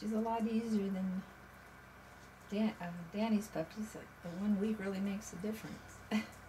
she's a lot easier than Dan, uh, Danny's puppies. Like the one week really makes a difference.